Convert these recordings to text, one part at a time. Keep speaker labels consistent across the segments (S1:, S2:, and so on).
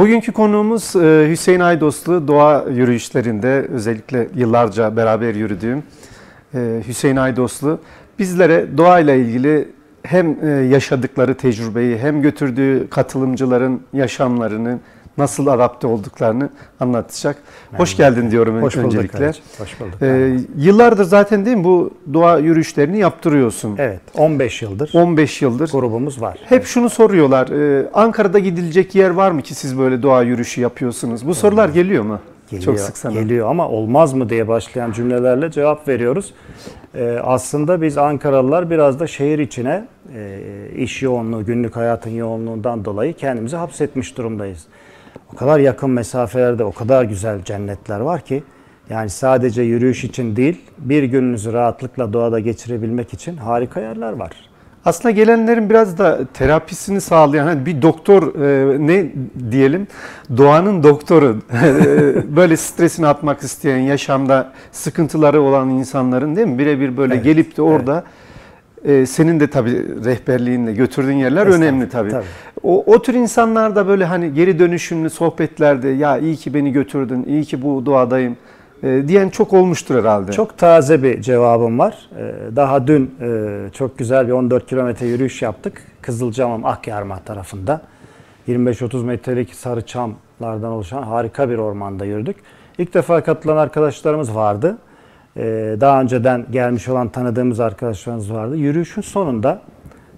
S1: Bugünkü konuğumuz e, Hüseyin Aydoslu doğa yürüyüşlerinde özellikle yıllarca beraber yürüdüğüm e, Hüseyin Aydoslu. Bizlere doğayla ilgili hem e, yaşadıkları tecrübeyi hem götürdüğü katılımcıların yaşamlarını nasıl adapte olduklarını anlatacak. Hoş geldin diyorum
S2: Hoş
S1: öncelikle.
S2: kardeşim, Hoş bulduk.
S1: Ee, yıllardır zaten değil mi bu doğa yürüyüşlerini yaptırıyorsun.
S2: evet, 15 yıldır
S1: 15 yıldır.
S2: grubumuz var.
S1: Hep şunu soruyorlar. e, Ankara'da gidilecek yer var mı ki siz böyle doğa yürüyüşü yapıyorsunuz? Bu sorular geliyor mu?
S2: Geliyor,
S1: Çok sık sana.
S2: Geliyor ama olmaz mı diye başlayan cümlelerle cevap veriyoruz. Ee, aslında biz Ankaralılar biraz da şehir içine e, iş yoğunluğu, günlük hayatın yoğunluğundan dolayı kendimizi hapsetmiş durumdayız. O kadar yakın mesafelerde o kadar güzel cennetler var ki yani sadece yürüyüş için değil bir gününüzü rahatlıkla doğada geçirebilmek için harika yerler var.
S1: Aslında gelenlerin biraz da terapisini sağlayan hani bir doktor e, ne diyelim? Doğanın doktoru. E, böyle stresini atmak isteyen yaşamda sıkıntıları olan insanların değil mi? Birebir böyle
S2: Evet,
S1: gelip de orada e, senin de tabii rehberliğinle götürdüğün yerler önemli tabii.
S2: tabii.
S1: O, o tür insanlar da böyle hani geri dönüşümlü sohbetlerde ya iyi ki beni götürdün, iyi ki bu doğadayım e, diyen çok olmuştur herhalde.
S2: Çok taze bir cevabım var. Ee, Daha dün e, çok güzel bir 14 kilometre yürüyüş yaptık. Kızılcahamam Akyarma tarafında. 25-30 metrelik sarı çamlardan oluşan harika bir ormanda yürüdük. İlk defa katılan arkadaşlarımız vardı. Ee, Daha önceden gelmiş olan tanıdığımız arkadaşlarımız vardı. Yürüyüşün sonunda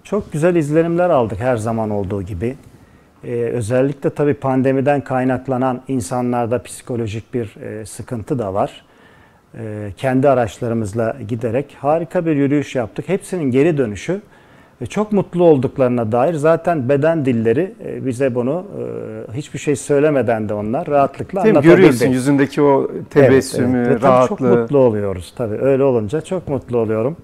S2: çok güzel izlenimler aldık her zaman olduğu gibi. Ee, özellikle tabii pandemiden kaynaklanan insanlarda psikolojik bir e, sıkıntı da var. Ee, kendi araçlarımızla giderek harika bir yürüyüş yaptık. Hepsinin geri dönüşü çok mutlu olduklarına dair zaten beden dilleri e, bize bunu e, hiçbir şey söylemeden de onlar rahatlıkla
S1: Değil
S2: anlatabildi.
S1: Görüyorsun yüzündeki o tebessümü,
S2: Evet, evet.
S1: Rahatlığı.
S2: Çok mutlu oluyoruz tabii. Öyle olunca çok mutlu oluyorum.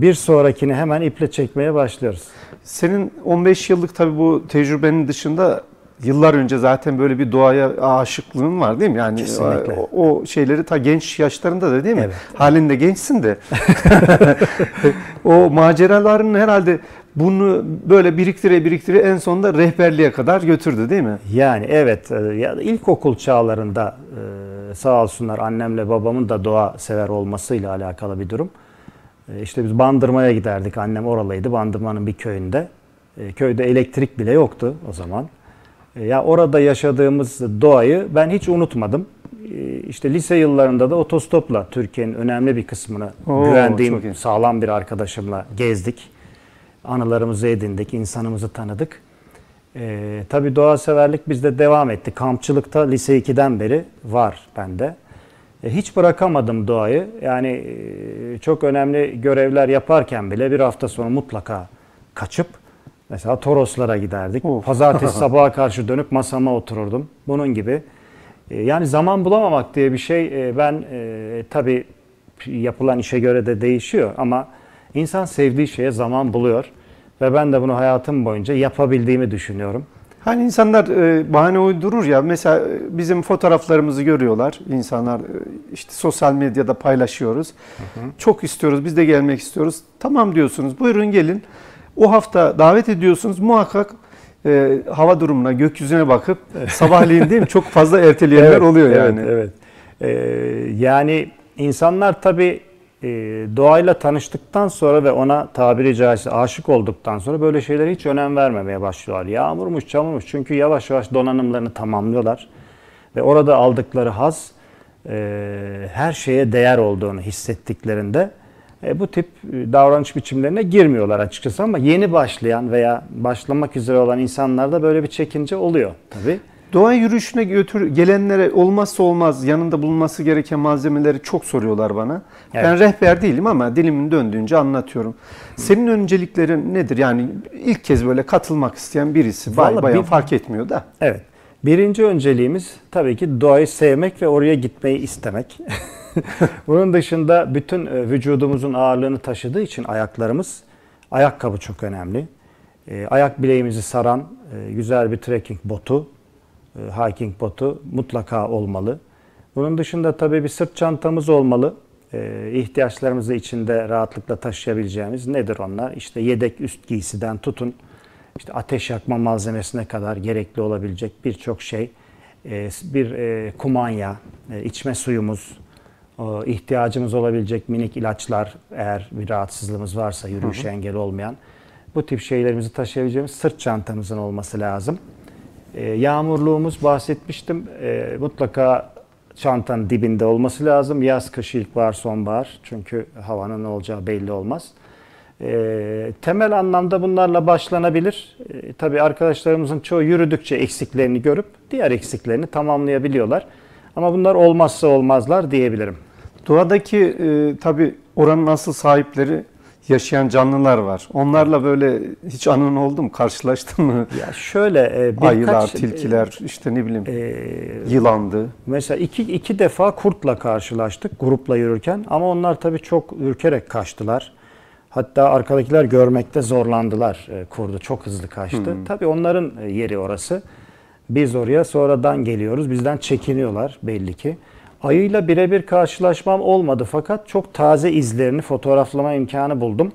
S2: Bir sonrakini hemen iple çekmeye başlıyoruz.
S1: Senin 15 yıllık tabii bu tecrübenin dışında yıllar önce zaten böyle bir doğaya aşıklığın var değil mi? Yani
S2: Kesinlikle.
S1: o, o şeyleri ta genç yaşlarında da değil mi?
S2: Evet.
S1: Halinde gençsin de. o maceraların herhalde bunu böyle biriktire biriktire en sonunda rehberliğe kadar götürdü değil mi?
S2: Yani evet, e, ilkokul çağlarında e, sağ olsunlar annemle babamın da doğa sever olmasıyla alakalı bir durum. E, İşte biz Bandırma'ya giderdik. Annem oralıydı. Bandırma'nın bir köyünde. E, Köyde elektrik bile yoktu o zaman. E, Ya orada yaşadığımız doğayı ben hiç unutmadım. E, İşte lise yıllarında da otostopla Türkiye'nin önemli bir kısmını
S1: Oo,
S2: güvendiğim sağlam bir arkadaşımla gezdik. Anılarımızı edindik, insanımızı tanıdık. Ee, tabii doğa severlik bizde devam etti. Kampçılıkta lise 2'den beri var bende. E, hiç bırakamadım doğayı. Yani e, çok önemli görevler yaparken bile bir hafta sonra mutlaka kaçıp mesela Toroslara giderdik.
S1: Of.
S2: Pazartesi sabaha karşı dönüp masama otururdum. Bunun gibi. E, yani zaman bulamamak diye bir şey e, ben e, tabii yapılan işe göre de değişiyor ama insan sevdiği şeye zaman buluyor. Ve ben de bunu hayatım boyunca yapabildiğimi düşünüyorum.
S1: Hani insanlar bahane uydurur ya mesela bizim fotoğraflarımızı görüyorlar insanlar işte sosyal medyada paylaşıyoruz. Çok istiyoruz biz de gelmek istiyoruz. Tamam diyorsunuz buyurun gelin. O hafta davet ediyorsunuz muhakkak e, hava durumuna gökyüzüne bakıp sabahleyin değil mi çok fazla erteleyenler oluyor yani.
S2: Evet, evet. Ee, yani insanlar tabii e, doğayla tanıştıktan sonra ve ona tabiri caizse aşık olduktan sonra böyle şeylere hiç önem vermemeye başlıyorlar. Yağmurmuş, çamurmuş çünkü yavaş yavaş donanımlarını tamamlıyorlar. Ve orada aldıkları haz e, her şeye değer olduğunu hissettiklerinde e, bu tip e, davranış biçimlerine girmiyorlar açıkçası ama yeni başlayan veya başlamak üzere olan insanlarda böyle bir çekince oluyor tabii.
S1: Doğa yürüyüşüne götür gelenlere olmazsa olmaz yanında bulunması gereken malzemeleri çok soruyorlar bana. Ben
S2: Evet.
S1: rehber değilim ama dilimin döndüğünce anlatıyorum. Senin önceliklerin nedir? Yani ilk kez böyle katılmak isteyen birisi, bay
S2: Vallahi
S1: bayan
S2: bir-
S1: fark etmiyor da.
S2: Evet. Birinci önceliğimiz tabii ki doğayı sevmek ve oraya gitmeyi istemek. Bunun dışında bütün e, vücudumuzun ağırlığını taşıdığı için ayaklarımız, ayakkabı çok önemli. E, Ayak bileğimizi saran e, güzel bir trekking botu, hiking botu mutlaka olmalı. Bunun dışında tabii bir sırt çantamız olmalı. İhtiyaçlarımızı içinde rahatlıkla taşıyabileceğimiz nedir onlar? İşte yedek üst giysiden tutun işte ateş yakma malzemesine kadar gerekli olabilecek birçok şey, bir kumanya, içme suyumuz, ihtiyacımız olabilecek minik ilaçlar eğer bir rahatsızlığımız varsa yürüyüşe engel olmayan bu tip şeylerimizi taşıyabileceğimiz sırt çantamızın olması lazım. E, yağmurluğumuz bahsetmiştim. E, mutlaka çantanın dibinde olması lazım. Yaz, kış, ilkbahar, sonbahar. Çünkü havanın ne olacağı belli olmaz. E, temel anlamda bunlarla başlanabilir. E, tabii arkadaşlarımızın çoğu yürüdükçe eksiklerini görüp diğer eksiklerini tamamlayabiliyorlar. Ama bunlar olmazsa olmazlar diyebilirim.
S1: Doğadaki e, tabii oranın asıl sahipleri yaşayan canlılar var. Onlarla böyle hiç anın oldu mu? Karşılaştın mı?
S2: Ya şöyle e, birkaç
S1: Ayılar, tilkiler, işte ne bileyim
S2: e,
S1: yılandı.
S2: Mesela iki, iki defa kurtla karşılaştık grupla yürürken ama onlar tabii çok ürkerek kaçtılar. Hatta arkadakiler görmekte zorlandılar e, kurdu. Çok hızlı kaçtı. Tabii onların e, yeri orası. Biz oraya sonradan geliyoruz. Bizden çekiniyorlar belli ki. Ayıyla birebir karşılaşmam olmadı fakat çok taze izlerini fotoğraflama imkanı buldum.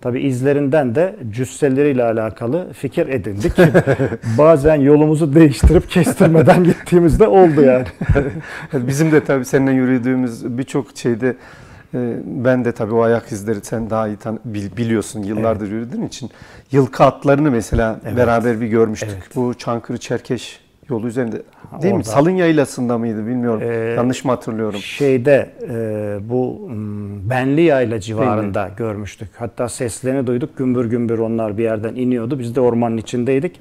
S2: Tabii izlerinden de cüsseleriyle alakalı fikir edindik. Bazen yolumuzu değiştirip kestirmeden gittiğimizde oldu yani.
S1: Bizim de tabii seninle yürüdüğümüz birçok şeyde ben de tabii o ayak izleri sen daha iyi tan- bil- biliyorsun yıllardır yürüdüğün için. Yılkı atlarını mesela
S2: Evet.
S1: beraber bir görmüştük.
S2: Evet.
S1: Bu Çankırı Çerkeş yolu üzerinde değil mi?
S2: orada.
S1: Salın yaylasında mıydı bilmiyorum.
S2: Ee,
S1: Yanlış mı hatırlıyorum?
S2: Şeyde e, bu m, Benli Yayla civarında görmüştük. Hatta seslerini duyduk. Gümbür gümbür onlar bir yerden iniyordu. Biz de ormanın içindeydik.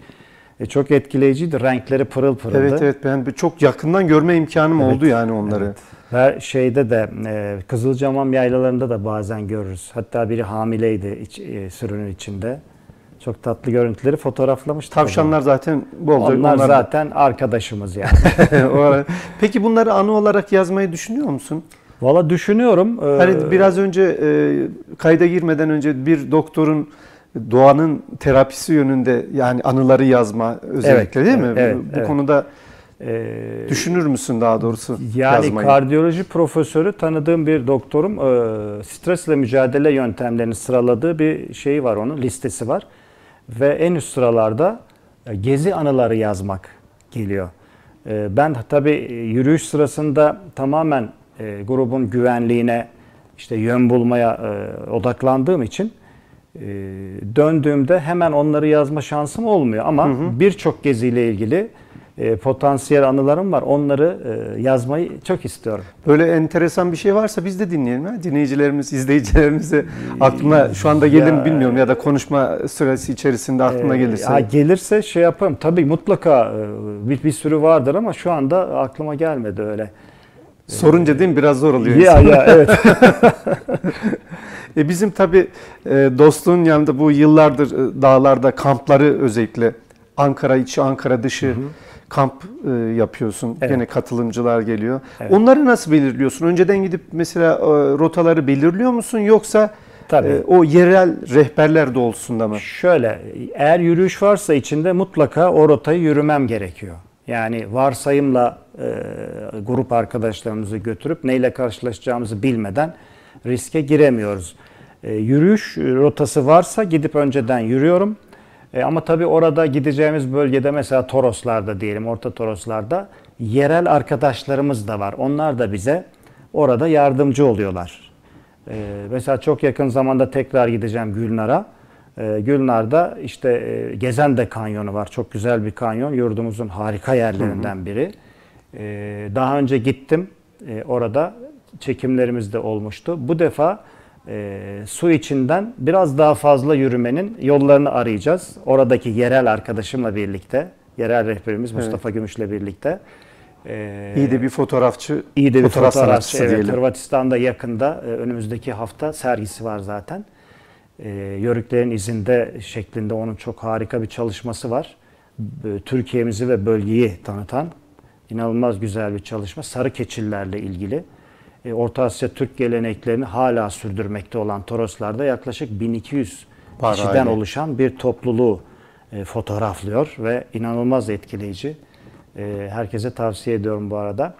S2: E, çok etkileyiciydi. Renkleri pırıl pırıldı.
S1: Evet evet ben çok yakından görme imkanım
S2: Evet,
S1: oldu yani onları.
S2: Ve şeyde de e, Kızılcamam yaylalarında da bazen görürüz. Hatta biri hamileydi iç, e, sürünün içinde. Çok tatlı görüntüleri zaman.
S1: Tavşanlar zaten bolca
S2: Onlar
S1: onlar-
S2: zaten arkadaşımız yani.
S1: Peki bunları anı olarak yazmayı düşünüyor musun?
S2: Valla düşünüyorum. e,
S1: Hani biraz önce e, kayda girmeden önce bir doktorun doğanın terapisi yönünde yani anıları yazma özellikle
S2: Evet,
S1: değil mi?
S2: evet,
S1: bu
S2: evet.
S1: konuda
S2: e,
S1: düşünür müsün daha doğrusu
S2: Yani
S1: yazmayı?
S2: kardiyoloji profesörü tanıdığım bir doktorum e, stresle mücadele yöntemlerini sıraladığı bir şeyi var onun listesi var. Ve en üst sıralarda e, gezi anıları yazmak geliyor. E, Ben tabii e, yürüyüş sırasında tamamen e, grubun güvenliğine işte yön bulmaya e, odaklandığım için e, döndüğümde hemen onları yazma şansım olmuyor ama birçok geziyle ilgili e, potansiyel anılarım var. Onları e, yazmayı çok istiyorum.
S1: Böyle enteresan bir şey varsa biz de dinleyelim. Ha? Dinleyicilerimiz, izleyicilerimize aklına şu anda gelir mi bilmiyorum ya da konuşma süresi içerisinde aklına
S2: Ee,
S1: gelirse.
S2: ha, gelirse şey yaparım. Tabii mutlaka e, bir, bir sürü vardır ama şu anda aklıma gelmedi öyle.
S1: Sorunca değil mi biraz zor oluyor.
S2: Ya
S1: insan.
S2: ya evet.
S1: E bizim tabii e, dostluğun yanında bu yıllardır e, dağlarda kampları özellikle Ankara içi, Ankara dışı kamp e, yapıyorsun.
S2: Evet.
S1: Gene katılımcılar geliyor.
S2: Evet.
S1: Onları nasıl belirliyorsun? Önceden gidip mesela e, rotaları belirliyor musun yoksa
S2: Tabii.
S1: e, o yerel rehberler doğrultusunda mı?
S2: Şöyle, eğer yürüyüş varsa içinde mutlaka o rotayı yürümem gerekiyor. Yani varsayımla e, grup arkadaşlarımızı götürüp neyle karşılaşacağımızı bilmeden riske giremiyoruz. E, yürüyüş rotası varsa gidip önceden yürüyorum. E, ama tabii orada gideceğimiz bölgede mesela Toroslarda diyelim, Orta Toroslarda yerel arkadaşlarımız da var. Onlar da bize orada yardımcı oluyorlar. Ee, mesela çok yakın zamanda tekrar gideceğim Gülnar'a. Ee, Gülnar'da işte e, Gezende Kanyonu var. Çok güzel bir kanyon. Yurdumuzun harika yerlerinden biri. Ee, daha önce gittim. Ee, orada çekimlerimiz de olmuştu. Bu defa e, su içinden biraz daha fazla yürümenin yollarını arayacağız. Oradaki yerel arkadaşımla birlikte, yerel rehberimiz Mustafa Gümüş'le birlikte. Ee,
S1: İyi de bir fotoğrafçı,
S2: İyi de bir
S1: fotoğraf
S2: fotoğrafçı.
S1: sanatçısı
S2: Evet,
S1: diyelim.
S2: Hırvatistan'da yakında e, önümüzdeki hafta sergisi var zaten. E, Yörüklerin izinde şeklinde onun çok harika bir çalışması var. E, Türkiye'mizi ve bölgeyi tanıtan inanılmaz güzel bir çalışma. Sarı keçillerle ilgili. E, Orta Asya Türk geleneklerini hala sürdürmekte olan Toroslar'da yaklaşık 1200
S1: Var
S2: kişiden oluşan bir topluluğu e, fotoğraflıyor ve inanılmaz etkileyici. E, herkese tavsiye ediyorum bu arada.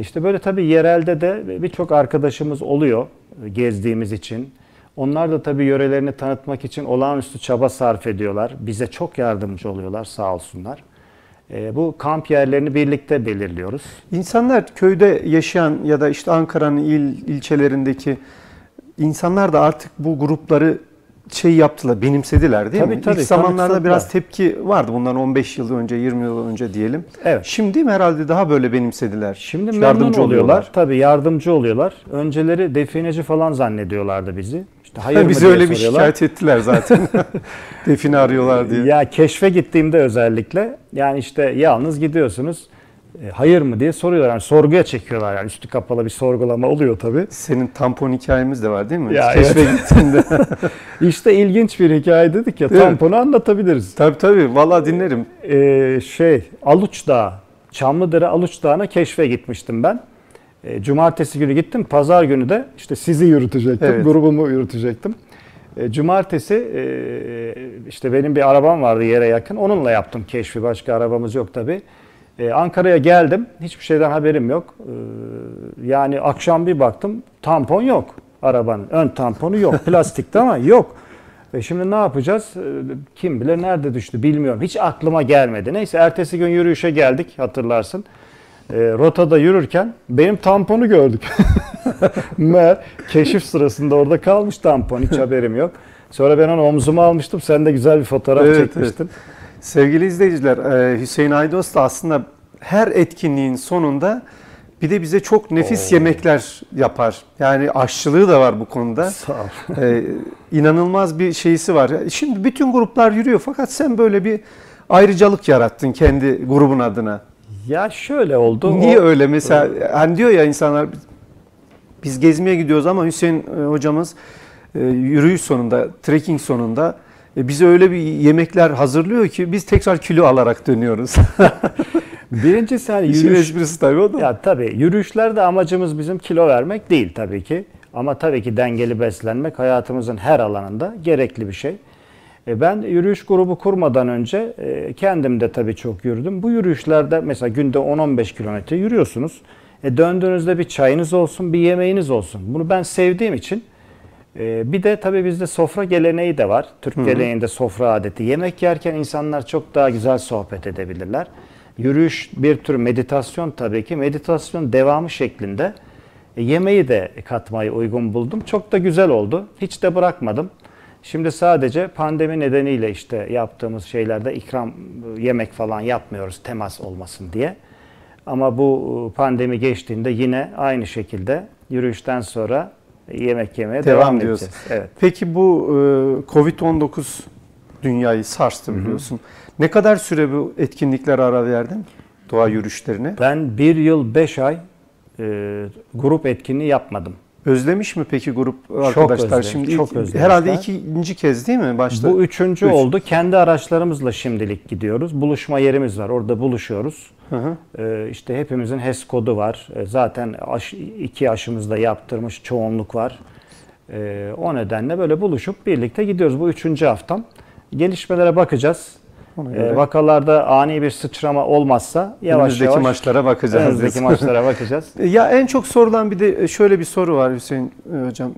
S2: İşte böyle tabii yerelde de birçok arkadaşımız oluyor gezdiğimiz için. Onlar da tabii yörelerini tanıtmak için olağanüstü çaba sarf ediyorlar. Bize çok yardımcı oluyorlar sağ olsunlar. E, bu kamp yerlerini birlikte belirliyoruz.
S1: İnsanlar köyde yaşayan ya da işte Ankara'nın il ilçelerindeki insanlar da artık bu grupları şey yaptılar, benimsediler değil
S2: Tabii,
S1: mi?
S2: tabii,
S1: İlk zamanlarda
S2: kanıksadılar.
S1: biraz tepki vardı bundan 15 yıl önce, 20 yıl önce diyelim.
S2: Evet.
S1: Şimdi herhalde daha böyle benimsediler.
S2: Şimdi
S1: Yardımcı
S2: oluyorlar. Tabii yardımcı oluyorlar. Önceleri defineci falan zannediyorlardı bizi. İşte hayır mı
S1: Bize
S2: diye
S1: öyle bir
S2: soruyorlar.
S1: şikayet ettiler zaten. Define arıyorlar diye.
S2: Ya keşfe gittiğimde özellikle yani işte yalnız gidiyorsunuz. E, hayır mı diye soruyorlar. Yani sorguya çekiyorlar yani üstü kapalı bir sorgulama oluyor tabii.
S1: Senin tampon hikayemiz de var değil mi?
S2: Ya,
S1: Keşfe gittiğinde.
S2: İşte ilginç bir hikaye dedik ya
S1: Değil mi?
S2: tamponu anlatabiliriz.
S1: tabii tabii vallahi dinlerim.
S2: Ee, şey Aluç Dağı, Çamlıdere Aluç Dağı'na keşfe gitmiştim ben. Ee, cumartesi günü gittim. Pazar günü de işte sizi yürütecektim,
S1: Evet.
S2: grubumu yürütecektim. Ee, cumartesi e, işte benim bir arabam vardı yere yakın. Onunla yaptım keşfi. Başka arabamız yok tabii. Ee, Ankara'ya geldim. Hiçbir şeyden haberim yok. Ee, yani akşam bir baktım tampon yok arabanın. Ön tamponu yok. Plastikte ama yok. E şimdi ne yapacağız? E, Kim bilir nerede düştü bilmiyorum. Hiç aklıma gelmedi. Neyse ertesi gün yürüyüşe geldik hatırlarsın. E, rotada yürürken benim tamponu gördük. Meğer keşif sırasında orada kalmış tampon. Hiç haberim yok. Sonra ben onu omzuma almıştım. Sen de güzel bir fotoğraf
S1: Evet,
S2: çekmiştin.
S1: Sevgili izleyiciler, e, Hüseyin Aydos da aslında her etkinliğin sonunda bir de bize çok nefis yemekler yapar. Yani aşçılığı da var bu konuda.
S2: Sağ ol.
S1: Ee, inanılmaz bir şeysi var. Şimdi bütün gruplar yürüyor fakat sen böyle bir ayrıcalık yarattın kendi grubun adına.
S2: Ya şöyle oldu.
S1: Niye
S2: o-
S1: öyle mesela hani diyor ya insanlar biz gezmeye gidiyoruz ama Hüseyin e, hocamız e, yürüyüş sonunda, trekking sonunda e, bize öyle bir yemekler hazırlıyor ki biz tekrar kilo alarak dönüyoruz.
S2: Birincisi hani
S1: İşin
S2: yürüyüş,
S1: esprisi tabii o da.
S2: Ya tabii yürüyüşlerde amacımız bizim kilo vermek değil tabii ki. Ama tabii ki dengeli beslenmek hayatımızın her alanında gerekli bir şey. E, Ben yürüyüş grubu kurmadan önce e, kendim de tabii çok yürüdüm. Bu yürüyüşlerde mesela günde 10-15 kilometre yürüyorsunuz. E döndüğünüzde bir çayınız olsun, bir yemeğiniz olsun. Bunu ben sevdiğim için e, bir de tabii bizde sofra geleneği de var. Türk geleneğinde sofra adeti. Yemek yerken insanlar çok daha güzel sohbet edebilirler. Yürüyüş bir tür meditasyon tabii ki. Meditasyon devamı şeklinde yemeği de katmayı uygun buldum. Çok da güzel oldu. Hiç de bırakmadım. Şimdi sadece pandemi nedeniyle işte yaptığımız şeylerde ikram yemek falan yapmıyoruz temas olmasın diye. Ama bu e, pandemi geçtiğinde yine aynı şekilde yürüyüşten sonra yemek yemeye devam,
S1: Devam diyorsun.
S2: edeceğiz. Evet.
S1: Peki bu e, Covid-19 dünyayı sarstı biliyorsun. Ne kadar süre bu etkinlikler ara verdin? Doğa yürüyüşlerine.
S2: Ben bir yıl beş ay e, grup etkinliği yapmadım.
S1: Özlemiş mi peki grup arkadaşlar?
S2: özlemiş,
S1: Şimdi
S2: çok özlemişler.
S1: herhalde ikinci kez değil mi başta?
S2: Bu üçüncü
S1: Üç.
S2: oldu. Kendi araçlarımızla şimdilik gidiyoruz. Buluşma yerimiz var. Orada buluşuyoruz.
S1: Hı hı.
S2: Ee, işte hepimizin HES kodu var. Ee, zaten aş, iki aşımız da yaptırmış çoğunluk var. Ee, o nedenle böyle buluşup birlikte gidiyoruz. Bu üçüncü haftam. Gelişmelere bakacağız. Ee,
S1: göre
S2: vakalarda ani bir sıçrama olmazsa yavaş
S1: önümüzdeki
S2: yavaş
S1: maçlara bakacağız.
S2: önümüzdeki maçlara bakacağız.
S1: Ya en çok sorulan bir de şöyle bir soru var Hüseyin e, hocam.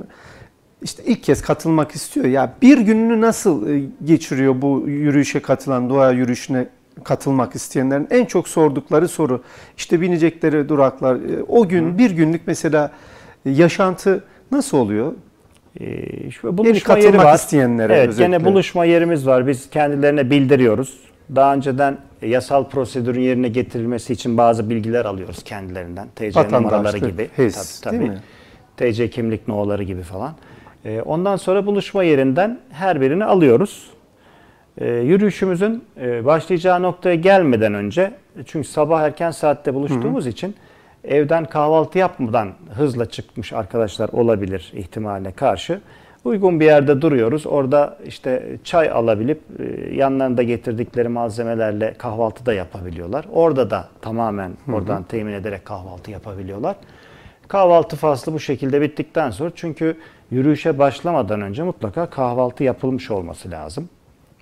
S1: İşte ilk kez katılmak istiyor. Ya bir gününü nasıl e, geçiriyor bu yürüyüşe katılan, doğa yürüyüşüne katılmak isteyenlerin en çok sordukları soru. İşte binecekleri duraklar. e, O gün bir günlük mesela e, yaşantı nasıl oluyor?
S2: Ee, şu buluşma yeri var.
S1: isteyenlere
S2: Evet,
S1: özellikle.
S2: gene buluşma yerimiz var. Biz kendilerine bildiriyoruz. Daha önceden yasal prosedürün yerine getirilmesi için bazı bilgiler alıyoruz kendilerinden. TC numaraları gibi.
S1: HES,
S2: Tabii, tabii. TC kimlik no'ları gibi falan. Ee, Ondan sonra buluşma yerinden her birini alıyoruz. Ee, Yürüyüşümüzün e, başlayacağı noktaya gelmeden önce, çünkü sabah erken saatte buluştuğumuz için evden kahvaltı yapmadan hızla çıkmış arkadaşlar olabilir ihtimaline karşı. Uygun bir yerde duruyoruz. Orada işte çay alabilip e, yanlarında getirdikleri malzemelerle kahvaltı da yapabiliyorlar. Orada da tamamen oradan temin ederek kahvaltı yapabiliyorlar. Kahvaltı faslı bu şekilde bittikten sonra çünkü yürüyüşe başlamadan önce mutlaka kahvaltı yapılmış olması lazım.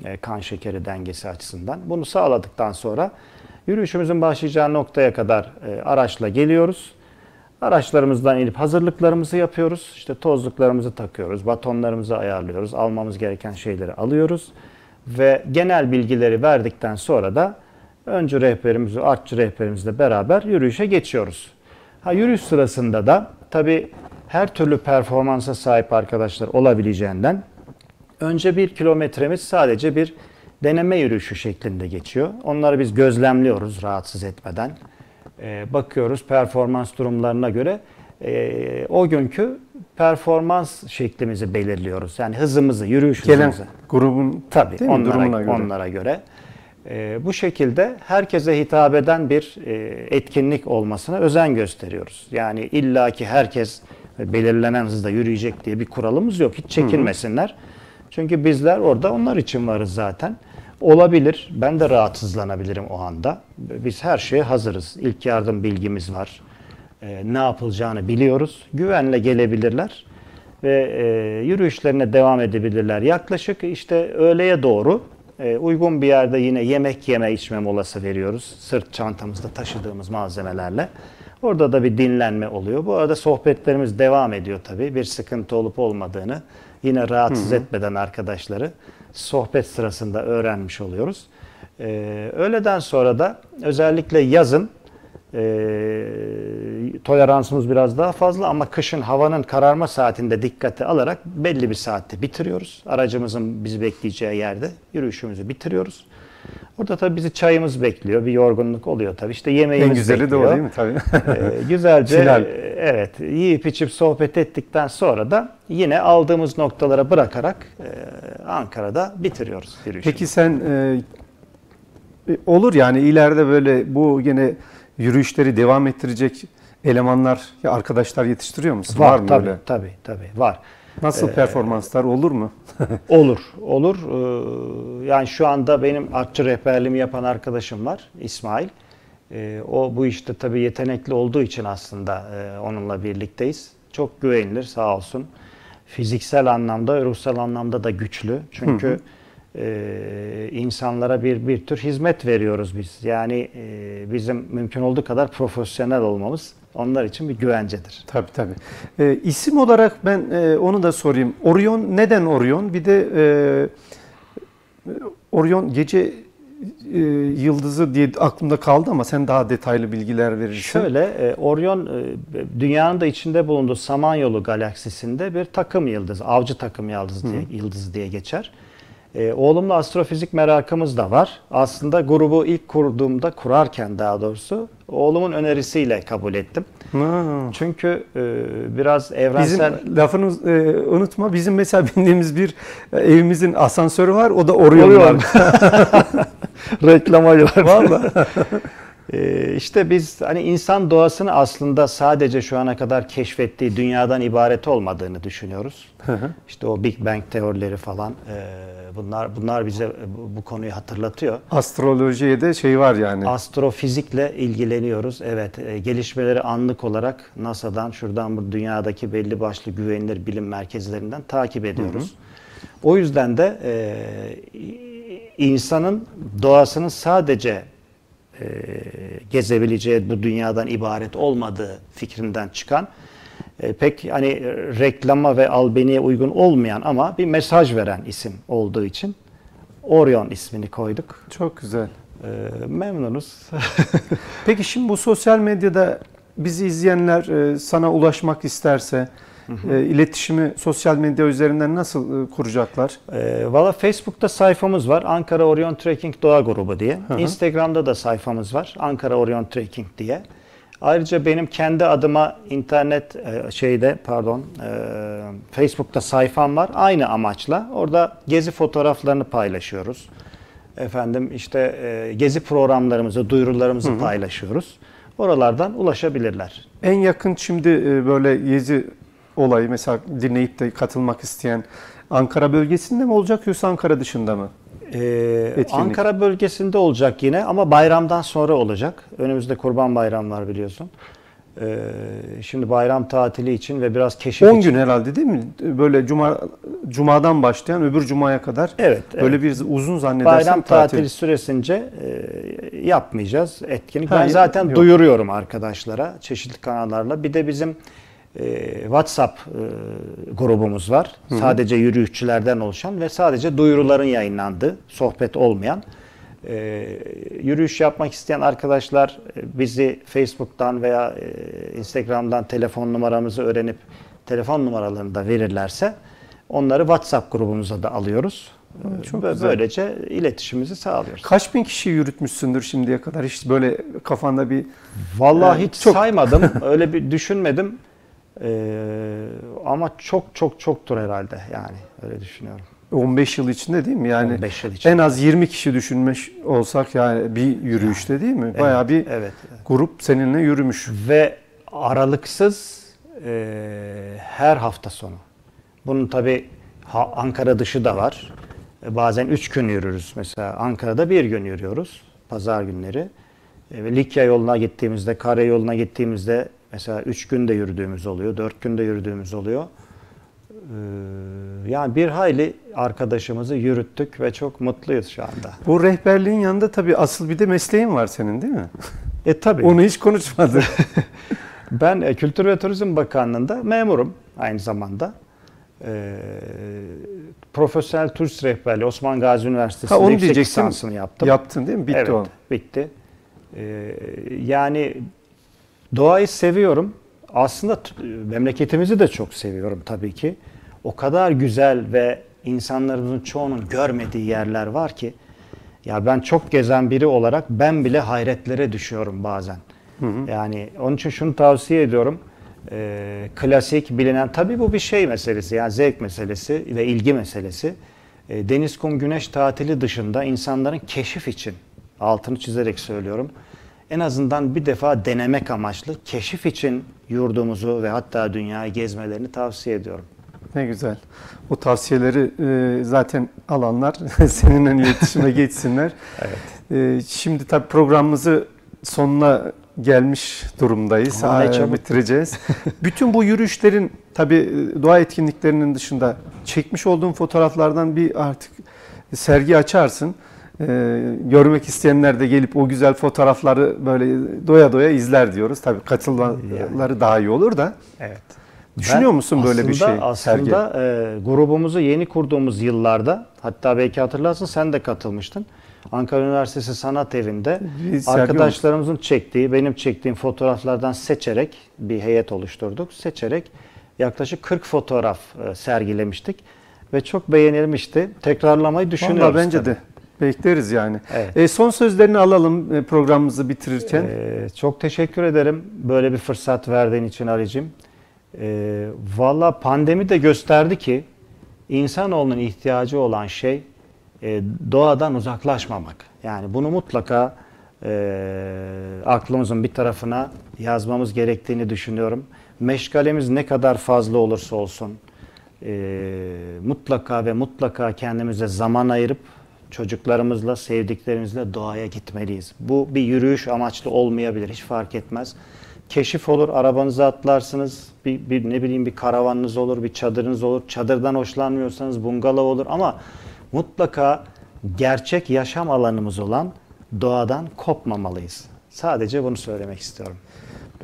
S2: E, kan şekeri dengesi açısından. Bunu sağladıktan sonra yürüyüşümüzün başlayacağı noktaya kadar e, araçla geliyoruz. Araçlarımızdan inip hazırlıklarımızı yapıyoruz. İşte tozluklarımızı takıyoruz, batonlarımızı ayarlıyoruz, almamız gereken şeyleri alıyoruz. Ve genel bilgileri verdikten sonra da öncü rehberimiz artçı rehberimizle beraber yürüyüşe geçiyoruz. Ha, yürüyüş sırasında da tabii her türlü performansa sahip arkadaşlar olabileceğinden önce bir kilometremiz sadece bir deneme yürüyüşü şeklinde geçiyor. Onları biz gözlemliyoruz rahatsız etmeden. Ee, bakıyoruz performans durumlarına göre e, o günkü performans şeklimizi belirliyoruz. Yani hızımızı, yürüyüş
S1: Gelen
S2: hızımızı.
S1: grubun
S2: Tabii
S1: değil
S2: onlara,
S1: durumuna göre.
S2: onlara göre. Ee, bu şekilde herkese hitap eden bir e, etkinlik olmasına özen gösteriyoruz. Yani illaki herkes belirlenen hızda yürüyecek diye bir kuralımız yok. Hiç çekinmesinler. Çünkü bizler orada onlar için varız zaten. Olabilir. Ben de rahatsızlanabilirim o anda. Biz her şeye hazırız. İlk yardım bilgimiz var. Ee, ne yapılacağını biliyoruz. Güvenle gelebilirler ve e, yürüyüşlerine devam edebilirler. Yaklaşık işte öğleye doğru e, uygun bir yerde yine yemek yeme içme molası veriyoruz. Sırt çantamızda taşıdığımız malzemelerle. Orada da bir dinlenme oluyor. Bu arada sohbetlerimiz devam ediyor tabii. Bir sıkıntı olup olmadığını yine rahatsız etmeden arkadaşları sohbet sırasında öğrenmiş oluyoruz. E, öğleden sonra da özellikle yazın e, toleransımız biraz daha fazla ama kışın havanın kararma saatinde dikkate alarak belli bir saatte bitiriyoruz. Aracımızın bizi bekleyeceği yerde yürüyüşümüzü bitiriyoruz. Orada tabii bizi çayımız bekliyor. Bir yorgunluk oluyor tabii. İşte yemeğimiz
S1: En güzeli de
S2: bekliyor.
S1: o değil mi? Tabii.
S2: Ee, güzelce
S1: Final.
S2: E, evet yiyip içip sohbet ettikten sonra da yine aldığımız noktalara bırakarak e, Ankara'da bitiriyoruz yürüyüşü.
S1: Peki sen e, e, olur yani ileride böyle bu yine yürüyüşleri devam ettirecek elemanlar, ya arkadaşlar yetiştiriyor musun?
S2: var,
S1: mı
S2: tabii,
S1: öyle?
S2: tabii tabii var.
S1: Nasıl performanslar olur mu?
S2: Olur, olur. Ee, Yani şu anda benim artçı rehberliğimi yapan arkadaşım var, İsmail. Ee, O bu işte tabii yetenekli olduğu için aslında e, onunla birlikteyiz. Çok güvenilir sağ olsun. Fiziksel anlamda, ruhsal anlamda da güçlü. Çünkü e, insanlara bir bir tür hizmet veriyoruz biz. Yani e, bizim mümkün olduğu kadar profesyonel olmamız onlar için bir güvencedir.
S1: Tabii tabii. E, isim olarak ben e, onu da sorayım. Orion neden Orion? Bir de e, Orion gece e, yıldızı diye aklımda kaldı ama sen daha detaylı bilgiler verirsin.
S2: Şöyle, e, Orion e, dünyanın da içinde bulunduğu Samanyolu galaksisinde bir takım yıldızı, avcı takım yıldızı diye, yıldızı diye geçer. E, oğlumla astrofizik merakımız da var. Aslında grubu ilk kurduğumda, kurarken daha doğrusu oğlumun önerisiyle kabul ettim.
S1: Ha.
S2: Çünkü e, biraz
S1: Bizim
S2: evrensel...
S1: lafını e, unutma. Bizim mesela bindiğimiz bir evimizin asansörü var. O da Orion.
S2: Orion.
S1: var.
S2: Reklama var.
S1: Vallahi.
S2: Ee, işte biz hani insan doğasını aslında sadece şu ana kadar keşfettiği dünyadan ibaret olmadığını düşünüyoruz. işte o Big Bang teorileri falan e, bunlar bunlar bize bu, bu konuyu hatırlatıyor.
S1: Astrolojiye de şey var yani.
S2: Astrofizikle ilgileniyoruz. Evet, e, gelişmeleri anlık olarak NASA'dan, şuradan bu dünyadaki belli başlı güvenilir bilim merkezlerinden takip ediyoruz. O yüzden de e, insanın doğasının sadece e, gezebileceği bu dünyadan ibaret olmadığı fikrinden çıkan e, pek hani reklama ve albeniye uygun olmayan ama bir mesaj veren isim olduğu için Orion ismini koyduk.
S1: Çok güzel.
S2: E, memnunuz.
S1: Peki şimdi bu sosyal medyada bizi izleyenler e, sana ulaşmak isterse e, iletişimi sosyal medya üzerinden nasıl e, kuracaklar?
S2: E, Valla Facebook'ta sayfamız var. Ankara Orion Trekking Doğa Grubu diye.
S1: hı.
S2: Instagram'da da sayfamız var. Ankara Orion Trekking diye. Ayrıca benim kendi adıma internet e, şeyde pardon e, Facebook'ta sayfam var. Aynı amaçla. Orada gezi fotoğraflarını paylaşıyoruz. Efendim işte e, gezi programlarımızı, duyurularımızı paylaşıyoruz. Oralardan ulaşabilirler.
S1: En yakın şimdi e, böyle gezi olayı mesela dinleyip de katılmak isteyen Ankara bölgesinde mi olacak yoksa Ankara dışında mı?
S2: Ee, Ankara bölgesinde olacak yine ama bayramdan sonra olacak. Önümüzde Kurban Bayramı var biliyorsun. Ee, şimdi bayram tatili için ve biraz keşif
S1: 10
S2: için.
S1: gün herhalde değil mi? Böyle cuma cumadan başlayan öbür cumaya kadar
S2: Evet.
S1: böyle
S2: evet.
S1: bir uzun zannedersem
S2: Bayram
S1: tatil.
S2: tatili süresince e, yapmayacağız etkinlik.
S1: Ha,
S2: ben zaten
S1: yok.
S2: duyuruyorum arkadaşlara çeşitli kanallarla. Bir de bizim e, WhatsApp e, grubumuz var. Sadece yürüyüşçülerden oluşan ve sadece duyuruların yayınlandığı, sohbet olmayan. E, yürüyüş yapmak isteyen arkadaşlar e, bizi Facebook'tan veya e, Instagram'dan telefon numaramızı öğrenip telefon numaralarını da verirlerse onları WhatsApp grubumuza da alıyoruz.
S1: çok
S2: Bö-
S1: güzel.
S2: Böylece iletişimimizi sağlıyoruz.
S1: Kaç bin kişi yürütmüşsündür şimdiye kadar? Hiç böyle kafanda bir
S2: Vallahi
S1: Ee,
S2: hiç
S1: çok-
S2: saymadım. Öyle bir düşünmedim. Ee, ama çok çok çoktur herhalde yani öyle düşünüyorum.
S1: 15 yıl içinde değil mi? Yani
S2: 15 yıl için.
S1: en az 20 kişi düşünmüş olsak yani bir yürüyüşte değil mi? Bayağı bir
S2: Evet.
S1: grup seninle yürümüş.
S2: Ve aralıksız e, her hafta sonu. Bunun tabi Ankara dışı da var. E, bazen 3 gün yürürüz. Mesela Ankara'da bir gün yürüyoruz. Pazar günleri. E, ve Likya yoluna gittiğimizde, Kare yoluna gittiğimizde mesela 3 gün de yürüdüğümüz oluyor. 4 gün de yürüdüğümüz oluyor. Ee, yani bir hayli arkadaşımızı yürüttük ve çok mutluyuz şu anda.
S1: Bu rehberliğin yanında tabii asıl bir de mesleğin var senin değil mi?
S2: E tabii.
S1: Onu hiç konuşmadık.
S2: Ben e, Kültür ve Turizm Bakanlığı'nda memurum aynı zamanda. Ee, profesyonel turist rehberliği Osman Gazi Üniversitesi'nde yüksek lisansını yaptım.
S1: Yaptın değil mi? Bitti
S2: evet,
S1: o.
S2: bitti. Ee, yani doğayı seviyorum. Aslında memleketimizi de çok seviyorum tabii ki. O kadar güzel ve insanlarımızın çoğunun görmediği yerler var ki ya ben çok gezen biri olarak ben bile hayretlere düşüyorum bazen. Yani onun için şunu tavsiye ediyorum. Ee, klasik bilinen tabii bu bir şey meselesi yani zevk meselesi ve ilgi meselesi. Ee, deniz, kum, güneş tatili dışında insanların keşif için altını çizerek söylüyorum. En azından bir defa denemek amaçlı keşif için yurdumuzu ve hatta dünyayı gezmelerini tavsiye ediyorum.
S1: Ne güzel. O tavsiyeleri e, zaten alanlar seninle iletişime geçsinler.
S2: Evet.
S1: E, şimdi tabii programımızı sonuna gelmiş durumdayız.
S2: Aa, çabuk.
S1: bitireceğiz. Bütün bu yürüyüşlerin tabii e, doğa etkinliklerinin dışında çekmiş olduğun fotoğraflardan bir artık sergi açarsın. E, görmek isteyenler de gelip o güzel fotoğrafları böyle doya doya izler diyoruz. Tabii katılmaları daha iyi olur da.
S2: Evet.
S1: Düşünüyor
S2: Ben
S1: musun böyle bir
S2: aslında-
S1: şey? sergi?
S2: Aslında e, grubumuzu yeni kurduğumuz yıllarda hatta belki hatırlarsın sen de katılmıştın. Ankara Üniversitesi Sanat Evi'nde
S1: Bir sergi
S2: arkadaşlarımızın çektiği, benim çektiğim fotoğraflardan seçerek bir heyet oluşturduk. Seçerek yaklaşık 40 fotoğraf e, sergilemiştik ve çok beğenilmişti. Tekrarlamayı düşünüyoruz.
S1: Vallahi bence
S2: tabii.
S1: de. Bekleriz yani.
S2: Evet.
S1: E, son sözlerini alalım e, programımızı bitirirken.
S2: Ee, çok teşekkür ederim böyle bir fırsat verdiğin için Ali'cim. Ee, Valla pandemi de gösterdi ki insanoğlunun ihtiyacı olan şey e, doğadan uzaklaşmamak. Yani bunu mutlaka e, aklımızın bir tarafına yazmamız gerektiğini düşünüyorum. Meşgalemiz ne kadar fazla olursa olsun e, mutlaka ve mutlaka kendimize zaman ayırıp çocuklarımızla, sevdiklerimizle doğaya gitmeliyiz. Bu bir yürüyüş amaçlı olmayabilir, hiç fark etmez. Keşif olur, arabanıza atlarsınız, bir, bir ne bileyim bir karavanınız olur, bir çadırınız olur. Çadırdan hoşlanmıyorsanız bungalov olur ama mutlaka gerçek yaşam alanımız olan doğadan kopmamalıyız. Sadece bunu söylemek istiyorum.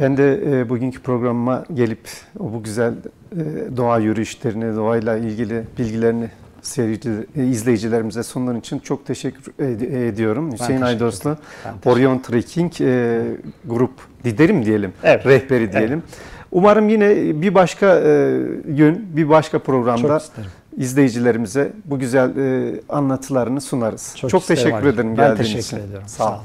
S1: Ben de e, bugünkü programıma gelip o bu güzel e, doğa yürüyüşlerini, doğayla ilgili bilgilerini seyirci, e, izleyicilerimize sunduğun için çok teşekkür ed- ediyorum. Hüseyin
S2: teşekkür ederim. Ben teşekkür
S1: Orion Trekking e, grup liderim diyelim,
S2: Evet.
S1: rehberi diyelim. Umarım yine bir başka e, gün, bir başka programda
S2: Çok
S1: izleyicilerimize bu güzel e, anlatılarını sunarız. Çok,
S2: isterim
S1: teşekkür ederim
S2: Ben
S1: geldiğin
S2: teşekkür
S1: için.
S2: ediyorum.
S1: Sağ ol.
S2: ol.